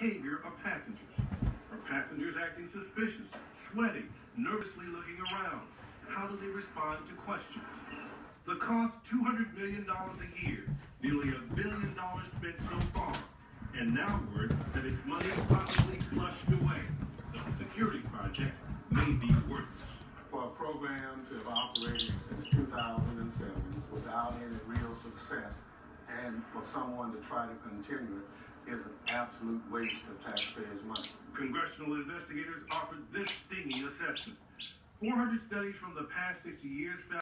behavior of passengers. Are passengers acting suspicious, sweating, nervously looking around? How do they respond to questions? The cost $200 million a year, nearly a billion dollars spent so far, and now word that its money is possibly flushed away. The security project may be worthless. For a program to have operated since 2007 without any real success and for someone to try to continue it is an absolute waste of taxpayers' money. Congressional investigators offered this stinging assessment. 400 studies from the past 60 years found